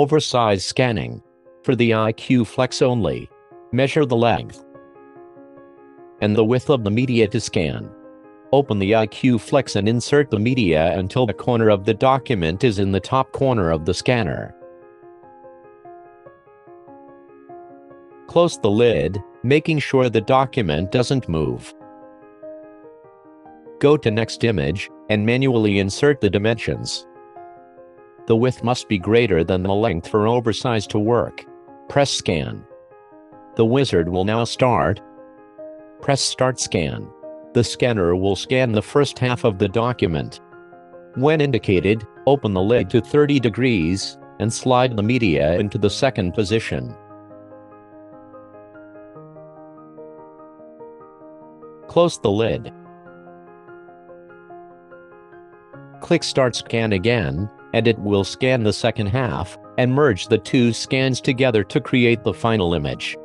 Oversize scanning. For the IQ Flex only, measure the length and the width of the media to scan. Open the IQ Flex and insert the media until the corner of the document is in the top corner of the scanner. Close the lid, making sure the document doesn't move. Go to Nextimage, and manually insert the dimensions. The width must be greater than the length for oversize to work. Press scan. The wizard will now start. Press start scan. The scanner will scan the first half of the document. When indicated, open the lid to 30 degrees, and slide the media into the second position. Close the lid. Click Start Scan again, and it will scan the second half, and merge the two scans together to create the final image.